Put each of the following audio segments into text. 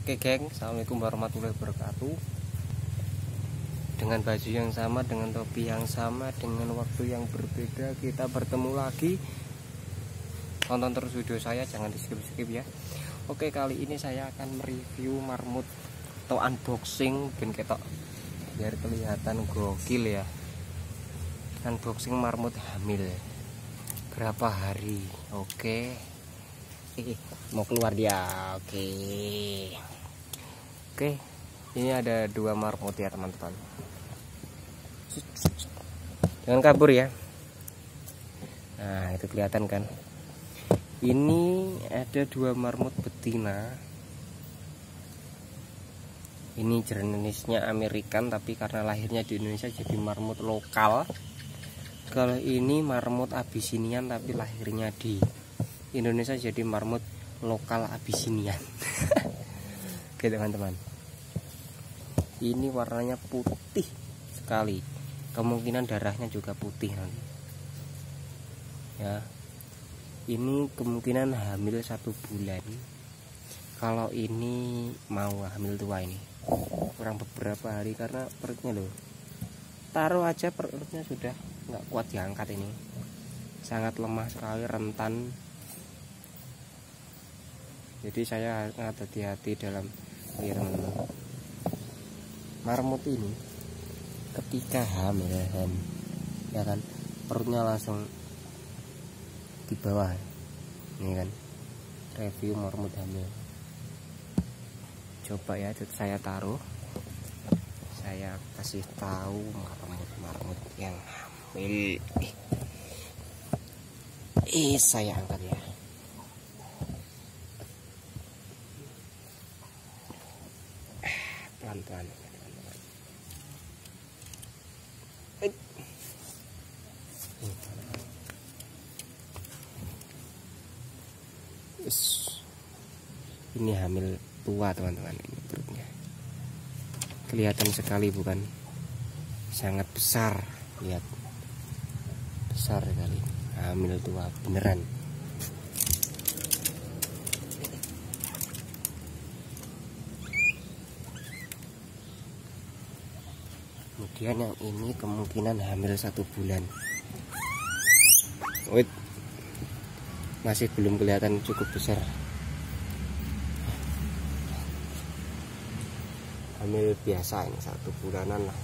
Oke geng, Assalamualaikum warahmatullahi wabarakatuh. Dengan baju yang sama, dengan topi yang sama Dengan waktu yang berbeda Kita bertemu lagi. Tonton terus video saya, jangan di skip-skip ya. Oke kali ini saya akan mereview marmut Atau unboxing Ben ketok Biar kelihatan gokil ya. Unboxing marmut hamil. Berapa hari? Oke mau keluar dia oke. Oke ini ada dua marmut ya teman-teman. Jangan kabur ya. Nah itu kelihatan kan? Ini ada dua marmut betina. Ini jenisnya Amerikan tapi karena lahirnya di Indonesia jadi marmut lokal. Kalau ini marmut Abisinian tapi lahirnya di Indonesia jadi marmut lokal Abisinian oke teman-teman. Ini warnanya putih sekali. Kemungkinan darahnya juga putih nanti. Ya. Ini kemungkinan hamil satu bulan. Kalau ini mau hamil tua ini. Kurang beberapa hari karena perutnya loh. Taruh aja perutnya sudah nggak kuat diangkat ini. Sangat lemah sekali rentan jadi saya sangat hati-hati dalam lirik marmut ini ketika hamil ya kan? Perutnya langsung di bawah. Ini kan? Review marmut hamil. Coba ya saya taruh. Saya kasih tahu marmut-marmut yang hamil. Eh saya angkat ya ini hamil tua teman-teman ini perutnya. Kelihatan sekali bukan? Sangat besar lihat. Besar sekali. Hamil tua beneran kemudian yang ini kemungkinan hamil satu bulan. Wait. masih belum kelihatan cukup besar. Hamil biasa ini satu bulanan lah.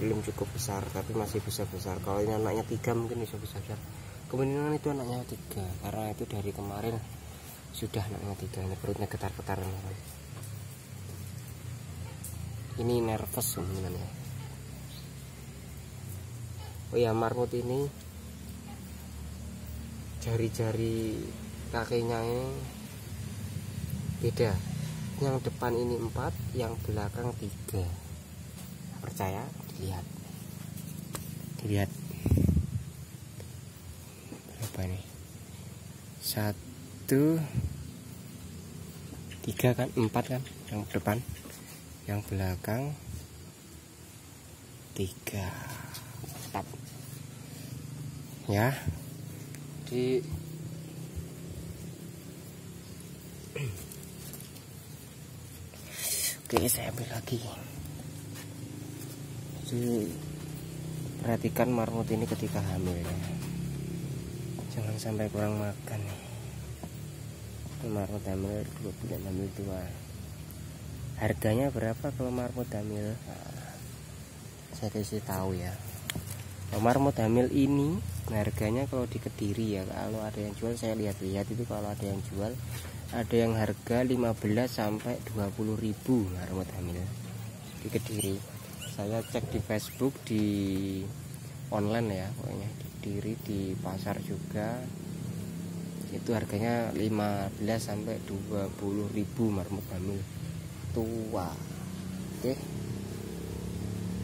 Belum cukup besar tapi masih bisa besar. Kalau ini anaknya tiga mungkin bisa besar. Kemungkinan itu anaknya tiga karena itu dari kemarin sudah anaknya tiga ini perutnya getar-getar. Ini nervous sebenarnya ya oh ya marmut ini jari-jari kakinya ini beda. Yang depan ini empat yang belakang tiga. Percaya? Dilihat. Dilihat. Berapa ini? Satu tiga kan? Empat kan? Yang depan. Yang belakang tiga ya. Di oke saya ambil lagi. Jadi perhatikan marmut ini ketika hamil ya. Jangan sampai kurang makan nih. Marmut hamil dua bulan hamil tua. Harganya berapa kalau marmut hamil? Saya kasih tahu ya. Marmut hamil ini harganya kalau di kediri ya kalau ada yang jual saya lihat-lihat itu kalau ada yang jual ada yang harga 15 sampai 20 ribu marmut hamil di kediri. Saya cek di facebook di online ya pokoknya di kediri di pasar juga itu harganya 15 sampai 20 ribu marmut hamil. Tua. Oke.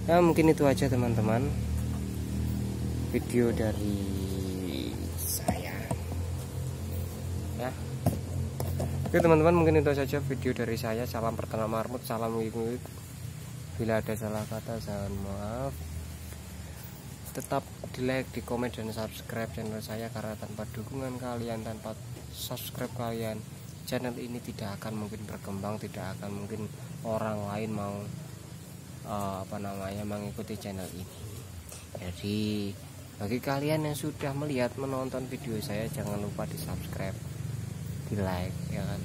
Ya mungkin itu aja teman-teman video dari saya. Ya. Oke teman-teman mungkin itu saja video dari saya. Salam pertama marmut salam wingwit bila ada salah kata jangan maaf. Tetap di like di komen dan subscribe channel saya karena tanpa dukungan kalian tanpa subscribe kalian channel ini tidak akan mungkin berkembang tidak akan mungkin orang lain mau uh, apa namanya mengikuti channel ini. Jadi bagi kalian yang sudah melihat menonton video saya jangan lupa di subscribe di like ya kan?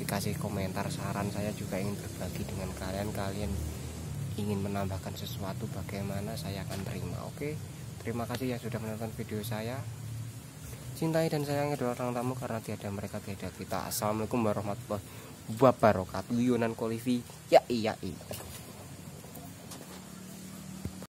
Dikasih komentar saran saya juga ingin berbagi dengan kalian. Kalian ingin menambahkan sesuatu bagaimana saya akan terima oke? Terima kasih ya sudah menonton video saya. Cintai dan sayangi dua orang tamu karena tiada mereka tiada kita. Assalamualaikum warahmatullahi wabarakatuh. Yunan Kolivi ya iya iya